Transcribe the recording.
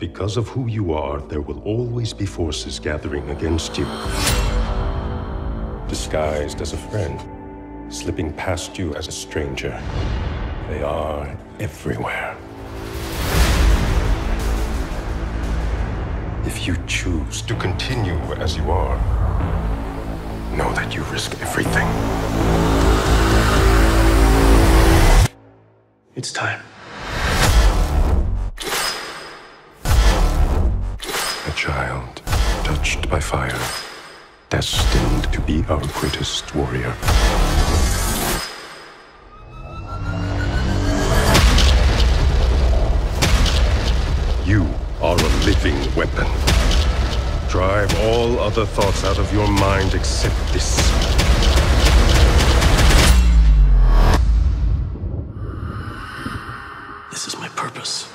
Because of who you are, there will always be forces gathering against you. Disguised as a friend, slipping past you as a stranger. They are everywhere. If you choose to continue as you are, know that you risk everything. It's time. Child touched by fire, destined to be our greatest warrior. You are a living weapon. Drive all other thoughts out of your mind except this. This is my purpose.